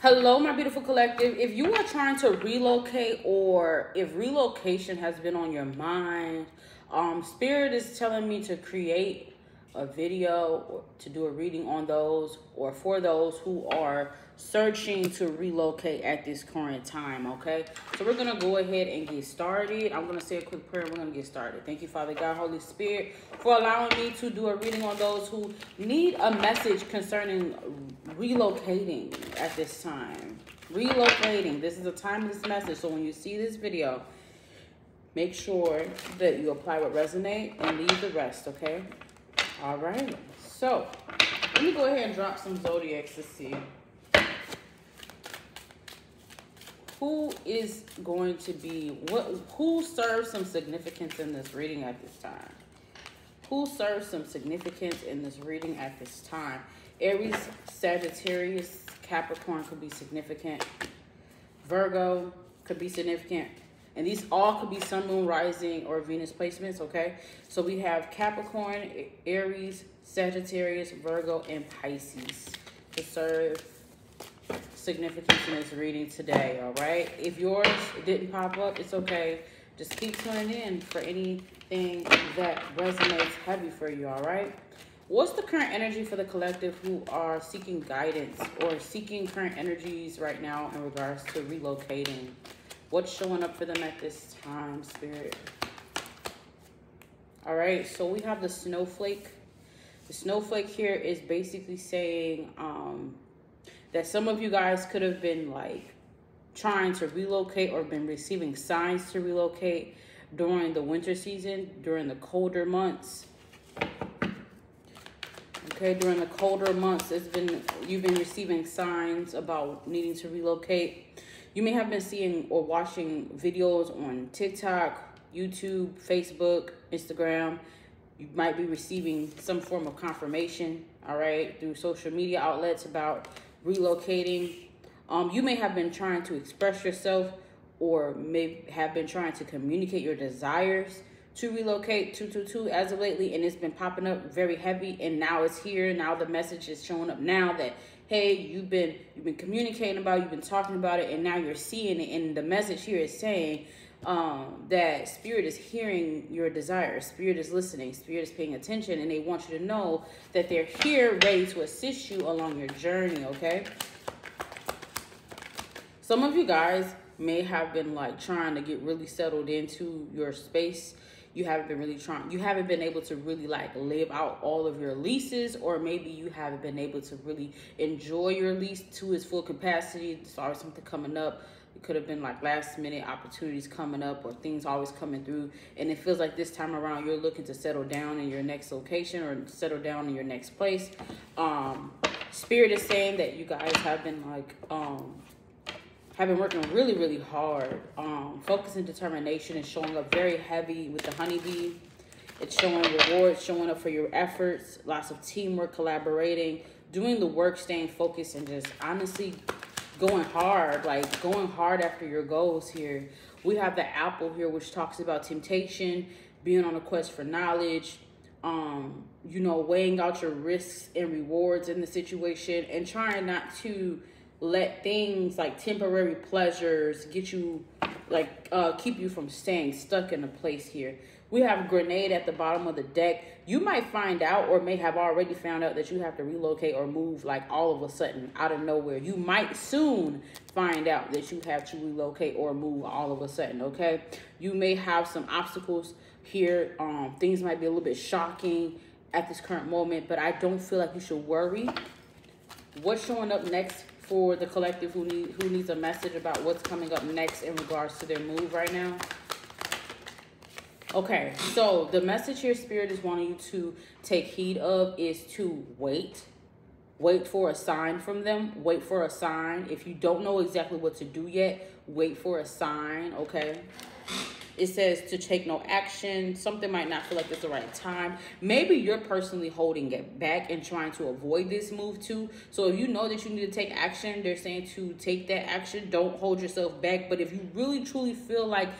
Hello, my beautiful collective. If you are trying to relocate or if relocation has been on your mind, um, Spirit is telling me to create a video or to do a reading on those or for those who are searching to relocate at this current time, okay? So we're going to go ahead and get started. I'm going to say a quick prayer. We're going to get started. Thank you, Father God, Holy Spirit, for allowing me to do a reading on those who need a message concerning relocating at this time. Relocating. This is a timeless message. So when you see this video, make sure that you apply what resonate and leave the rest, okay? All right. So let me go ahead and drop some zodiacs to see. who is going to be what who serves some significance in this reading at this time who serves some significance in this reading at this time aries sagittarius capricorn could be significant virgo could be significant and these all could be sun moon rising or venus placements okay so we have capricorn aries sagittarius virgo and pisces to serve significance in this reading today, all right? If yours didn't pop up, it's okay. Just keep tuning in for anything that resonates heavy for you, all right? What's the current energy for the collective who are seeking guidance or seeking current energies right now in regards to relocating? What's showing up for them at this time, Spirit? All right, so we have the snowflake. The snowflake here is basically saying, um, that some of you guys could have been like trying to relocate or been receiving signs to relocate during the winter season, during the colder months. Okay, during the colder months, it's been you've been receiving signs about needing to relocate. You may have been seeing or watching videos on TikTok, YouTube, Facebook, Instagram. You might be receiving some form of confirmation, all right, through social media outlets about relocating. Um, you may have been trying to express yourself or may have been trying to communicate your desires to relocate 222 as of lately and it's been popping up very heavy and now it's here now the message is showing up now that hey you've been you've been communicating about it, you've been talking about it and now you're seeing it and the message here is saying um, that spirit is hearing your desires, spirit is listening, spirit is paying attention, and they want you to know that they're here ready to assist you along your journey, okay? Some of you guys may have been like trying to get really settled into your space. You haven't been really trying, you haven't been able to really like live out all of your leases, or maybe you haven't been able to really enjoy your lease to its full capacity. Sorry, something coming up it could have been like last minute opportunities coming up or things always coming through. And it feels like this time around you're looking to settle down in your next location or settle down in your next place. Um, Spirit is saying that you guys have been like, um, have been working really, really hard. Um, focus and determination is showing up very heavy with the honeybee. It's showing rewards, showing up for your efforts, lots of teamwork, collaborating, doing the work, staying focused, and just honestly going hard, like going hard after your goals here. We have the apple here, which talks about temptation, being on a quest for knowledge, um, you know, weighing out your risks and rewards in the situation and trying not to let things like temporary pleasures get you like uh keep you from staying stuck in a place here we have grenade at the bottom of the deck. You might find out or may have already found out that you have to relocate or move like all of a sudden out of nowhere. You might soon find out that you have to relocate or move all of a sudden, okay? You may have some obstacles here. Um, things might be a little bit shocking at this current moment, but I don't feel like you should worry. What's showing up next for the collective who need who needs a message about what's coming up next in regards to their move right now? Okay, so the message here, Spirit is wanting you to take heed of is to wait. Wait for a sign from them. Wait for a sign. If you don't know exactly what to do yet, wait for a sign, okay? It says to take no action. Something might not feel like it's the right time. Maybe you're personally holding it back and trying to avoid this move too. So if you know that you need to take action, they're saying to take that action. Don't hold yourself back. But if you really truly feel like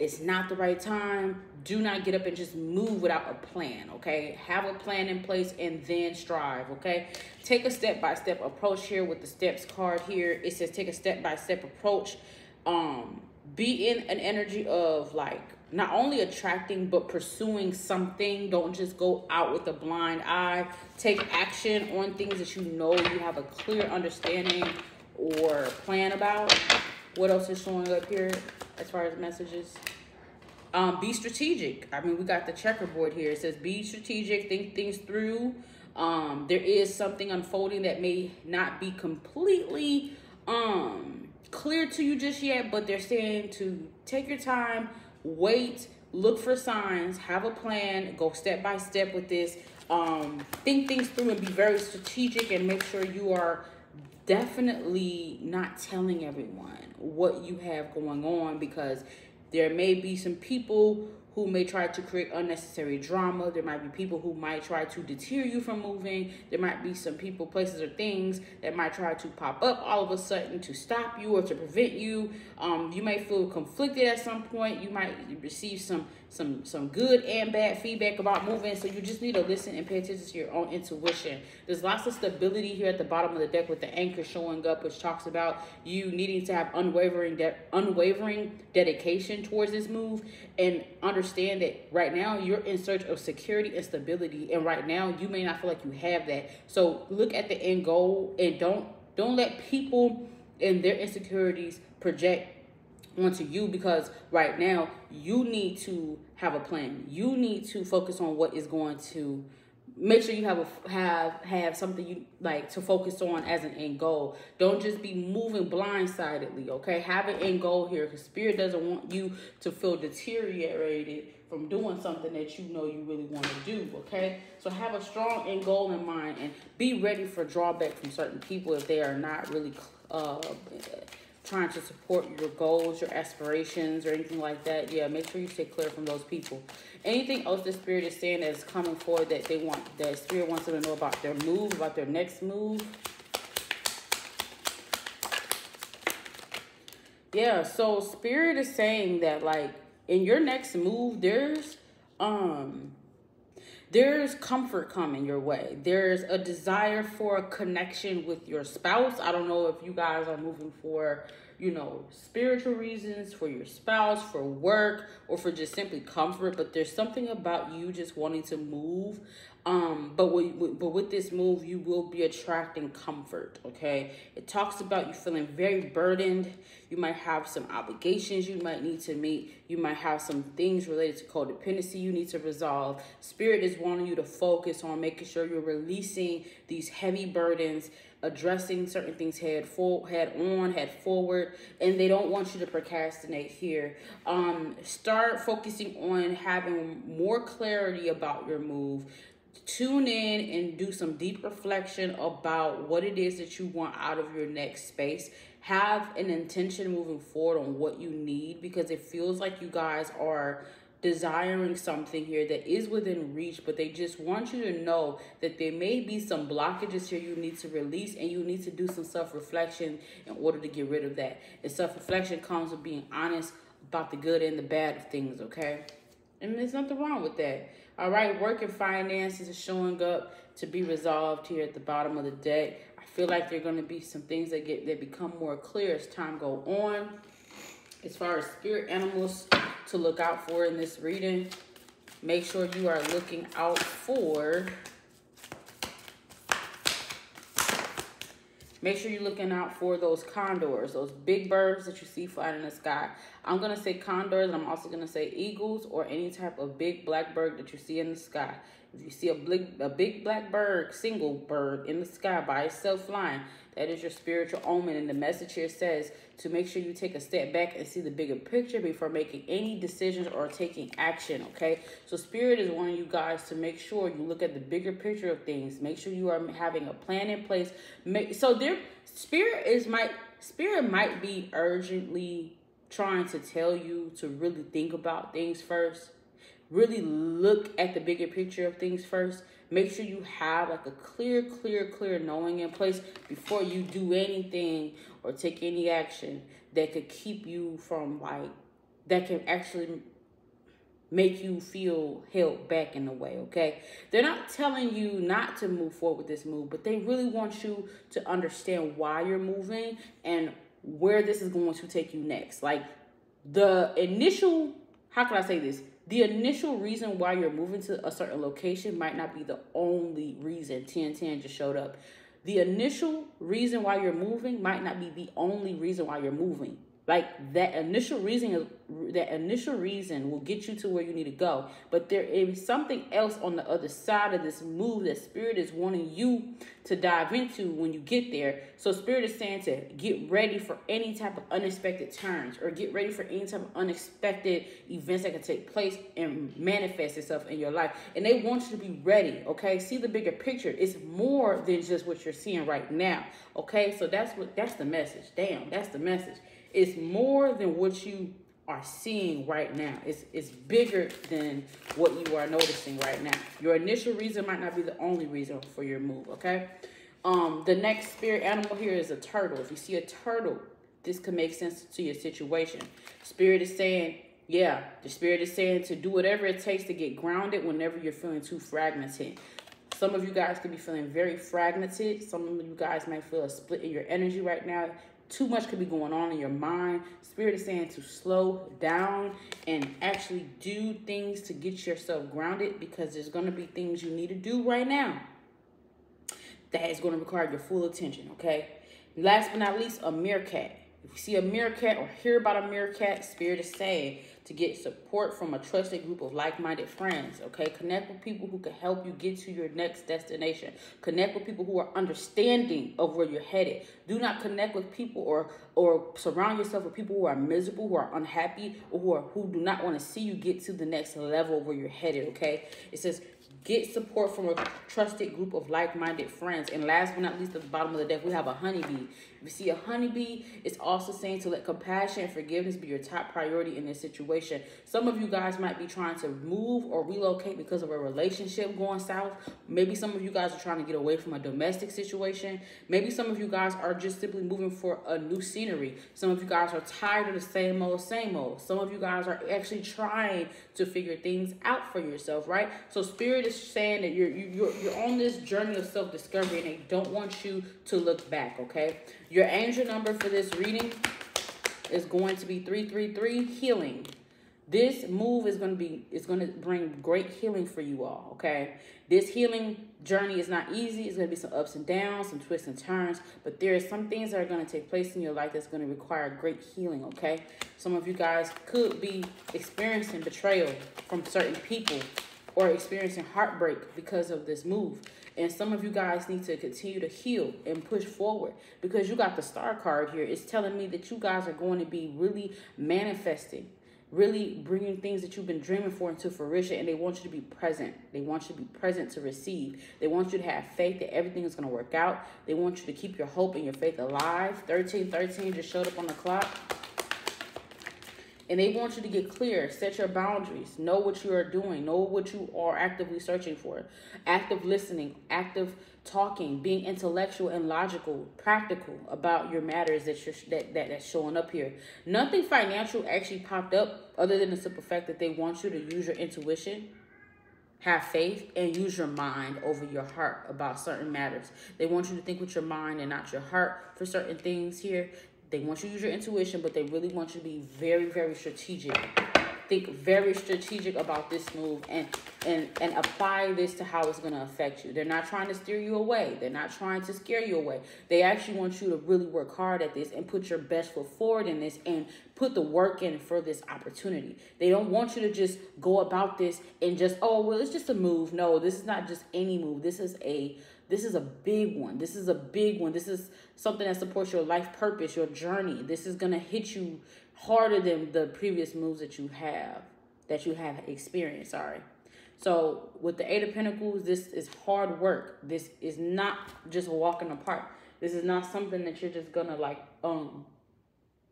it's not the right time. Do not get up and just move without a plan, okay? Have a plan in place and then strive, okay? Take a step by step approach here with the steps card here. It says take a step by step approach. Um, be in an energy of like not only attracting but pursuing something. Don't just go out with a blind eye. Take action on things that you know you have a clear understanding or plan about. What else is showing up here as far as messages? Um, be strategic. I mean, we got the checkerboard here. It says be strategic, think things through. Um, there is something unfolding that may not be completely um clear to you just yet, but they're saying to take your time, wait, look for signs, have a plan, go step by step with this. Um, think things through and be very strategic and make sure you are definitely not telling everyone what you have going on because there may be some people who may try to create unnecessary drama. There might be people who might try to deter you from moving. There might be some people, places, or things that might try to pop up all of a sudden to stop you or to prevent you. Um, you may feel conflicted at some point. You might receive some some some good and bad feedback about moving. So you just need to listen and pay attention to your own intuition. There's lots of stability here at the bottom of the deck with the anchor showing up, which talks about you needing to have unwavering de- unwavering dedication towards this move and understand that right now you're in search of security and stability, and right now you may not feel like you have that. So look at the end goal and don't don't let people and their insecurities project onto you because right now you need to have a plan. You need to focus on what is going to make sure you have a have have something you like to focus on as an end goal. Don't just be moving blindsidedly, okay? Have an end goal here because spirit doesn't want you to feel deteriorated from doing something that you know you really want to do, okay? So have a strong end goal in mind and be ready for drawback from certain people if they are not really uh trying to support your goals, your aspirations, or anything like that, yeah, make sure you stay clear from those people. Anything else the spirit is saying that's coming forward that they want, that spirit wants them to know about their move, about their next move. Yeah, so spirit is saying that like in your next move, there's um there's comfort coming your way. There's a desire for a connection with your spouse. I don't know if you guys are moving for, you know, spiritual reasons, for your spouse, for work, or for just simply comfort, but there's something about you just wanting to move um, but with, but with this move, you will be attracting comfort. Okay, it talks about you feeling very burdened. You might have some obligations you might need to meet. You might have some things related to codependency you need to resolve. Spirit is wanting you to focus on making sure you're releasing these heavy burdens, addressing certain things head full, head on, head forward, and they don't want you to procrastinate here. Um, start focusing on having more clarity about your move tune in and do some deep reflection about what it is that you want out of your next space. Have an intention moving forward on what you need because it feels like you guys are desiring something here that is within reach, but they just want you to know that there may be some blockages here you need to release and you need to do some self reflection in order to get rid of that. And self reflection comes with being honest about the good and the bad of things, okay? And there's nothing wrong with that. All right, work and finances are showing up to be resolved here at the bottom of the deck. I feel like there are going to be some things that get that become more clear as time go on. As far as spirit animals to look out for in this reading, make sure you are looking out for Make sure you're looking out for those condors, those big birds that you see flying in the sky. I'm going to say condors, I'm also going to say eagles or any type of big black bird that you see in the sky. If you see a big, a big black bird, single bird in the sky by itself flying, that is your spiritual omen. And the message here says to make sure you take a step back and see the bigger picture before making any decisions or taking action, okay? So spirit is wanting you guys to make sure you look at the bigger picture of things. Make sure you are having a plan in place. Make, so there, spirit is might, spirit might be urgently trying to tell you to really think about things first really look at the bigger picture of things first. Make sure you have like a clear, clear, clear knowing in place before you do anything or take any action that could keep you from like that can actually make you feel held back in a way, okay? They're not telling you not to move forward with this move, but they really want you to understand why you're moving and where this is going to take you next. Like the initial, how can I say this? The initial reason why you're moving to a certain location might not be the only reason 1010 just showed up. The initial reason why you're moving might not be the only reason why you're moving. Like that initial reason, that initial reason will get you to where you need to go. But there is something else on the other side of this move that Spirit is wanting you to dive into when you get there. So Spirit is saying to get ready for any type of unexpected turns or get ready for any type of unexpected events that can take place and manifest itself in your life. And they want you to be ready. Okay, see the bigger picture. It's more than just what you're seeing right now. Okay, so that's what that's the message. Damn, that's the message. It's more than what you are seeing right now. It's it's bigger than what you are noticing right now. Your initial reason might not be the only reason for your move, okay? Um, the next spirit animal here is a turtle. If you see a turtle, this could make sense to your situation. Spirit is saying, yeah, the spirit is saying to do whatever it takes to get grounded whenever you're feeling too fragmented. Some of you guys could be feeling very fragmented. Some of you guys might feel a split in your energy right now too much could be going on in your mind. Spirit is saying to slow down and actually do things to get yourself grounded because there's going to be things you need to do right now that is going to require your full attention, okay? Last but not least, a meerkat. If you see a meerkat or hear about a meerkat, Spirit is saying to get support from a trusted group of like-minded friends, okay? Connect with people who can help you get to your next destination. Connect with people who are understanding of where you're headed. Do not connect with people or or surround yourself with people who are miserable, who are unhappy, or who are who do not want to see you get to the next level where you're headed, okay? It says Get support from a trusted group of like-minded friends. And last but not least, at the bottom of the deck, we have a honeybee. If you see a honeybee, it's also saying to let compassion and forgiveness be your top priority in this situation. Some of you guys might be trying to move or relocate because of a relationship going south. Maybe some of you guys are trying to get away from a domestic situation. Maybe some of you guys are just simply moving for a new scenery. Some of you guys are tired of the same old, same old. Some of you guys are actually trying to figure things out for yourself, right? So spirit is saying that you're you're you're on this journey of self discovery, and they don't want you to look back. Okay, your angel number for this reading is going to be three three three healing. This move is going to be is going to bring great healing for you all. Okay, this healing journey is not easy. It's going to be some ups and downs, some twists and turns, but there are some things that are going to take place in your life that's going to require great healing. Okay, some of you guys could be experiencing betrayal from certain people or experiencing heartbreak because of this move. And some of you guys need to continue to heal and push forward because you got the star card here. It's telling me that you guys are going to be really manifesting, really bringing things that you've been dreaming for into fruition. And they want you to be present. They want you to be present to receive. They want you to have faith that everything is going to work out. They want you to keep your hope and your faith alive. 1313 just showed up on the clock. And they want you to get clear, set your boundaries, know what you are doing, know what you are actively searching for, active listening, active talking, being intellectual and logical, practical about your matters that you're that, that that's showing up here. Nothing financial actually popped up other than the simple fact that they want you to use your intuition, have faith, and use your mind over your heart about certain matters. They want you to think with your mind and not your heart for certain things here. They want you to use your intuition, but they really want you to be very, very strategic. Think very strategic about this move and and and apply this to how it's going to affect you. They're not trying to steer you away. They're not trying to scare you away. They actually want you to really work hard at this and put your best foot forward in this and put the work in for this opportunity. They don't want you to just go about this and just oh well it's just a move. No, this is not just any move. This is a this is a big one. This is a big one. This is something that supports your life purpose, your journey. This is going to hit you harder than the previous moves that you have, that you have experienced, sorry. So with the Eight of Pentacles, this is hard work. This is not just walking park. This is not something that you're just to like, um,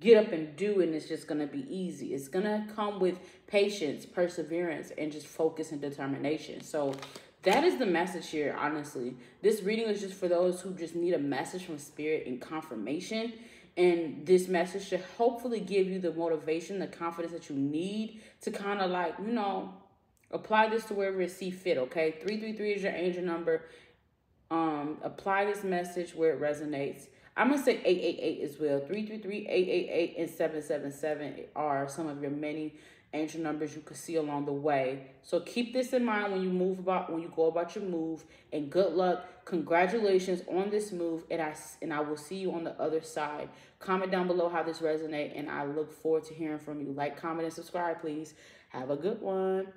get up and do and it's just to be easy. It's to come with patience, perseverance, and just focus and determination. So that is the message here, honestly. This reading is just for those who just need a message from spirit and confirmation And this message should hopefully give you the motivation, the confidence that you need to kind of like, you know, apply this to wherever it see fit, okay? 333 is your angel number. Um, apply this message where it resonates. I'm to say 888 as well. 333, 888, and 777 are some of your many angel numbers you could see along the way. So keep this in mind when you move about when you go about your move and good luck. Congratulations on this move and I and I will see you on the other side. Comment down below how this resonate and I look forward to hearing from you. Like, comment and subscribe please. Have a good one.